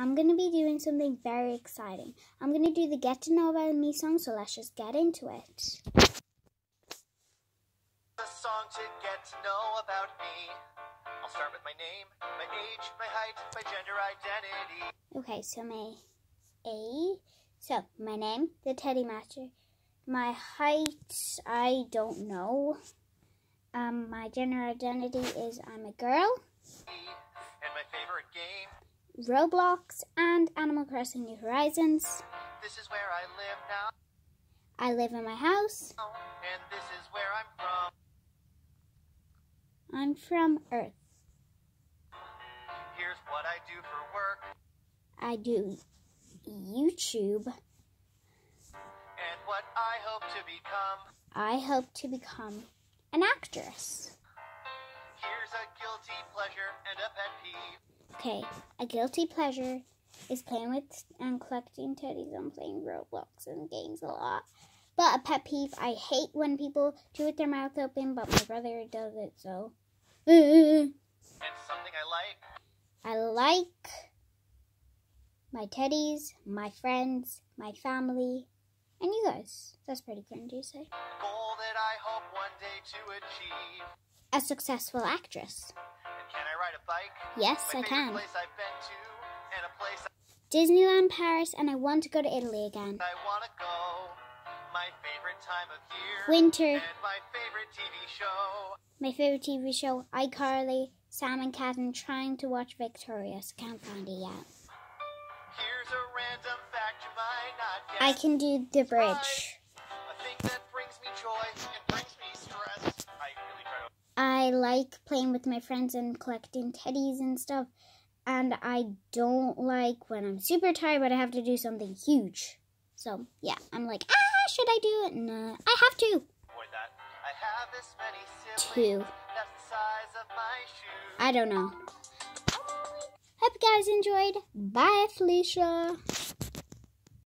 I'm going to be doing something very exciting. I'm going to do the Get to Know About Me song, so let's just get into it. A song to get to know about me. I'll start with my name, my age, my height, my gender identity. Okay, so my A. So, my name, the Teddy Matcher. My height, I don't know. Um, my gender identity is I'm a girl. And my favorite game. Roblox and Animal Crossing New Horizons. This is where I live now. I live in my house. And this is where I'm from. I'm from Earth. Here's what I do for work. I do YouTube. And what I hope to become. I hope to become an actress. Here's a guilty pleasure and a pet peeve. Okay, a guilty pleasure is playing with and collecting teddies and playing Roblox and games a lot. But a pet peeve, I hate when people chew with their mouth open, but my brother does it, so. And something I like. I like my teddies, my friends, my family, and you guys. That's pretty cringy to say. Goal that I hope one day to achieve. A successful actress. Bike? Yes, my I can. place I've been to. And a place Disneyland, Paris, and I want to go to Italy again. I want to go. My favorite time of year. Winter. And my favorite TV show. My favorite TV show, iCarly, Sam and Cat, and trying to watch Victorious. Can't find it yet. Here's a random fact you might not I can do the bridge. Like playing with my friends and collecting teddies and stuff. And I don't like when I'm super tired, but I have to do something huge. So, yeah, I'm like, ah, should I do it? Nah, I have to. I have this many. Two. That's the size of my shoes. I don't know. Hope you guys enjoyed. Bye, Felicia.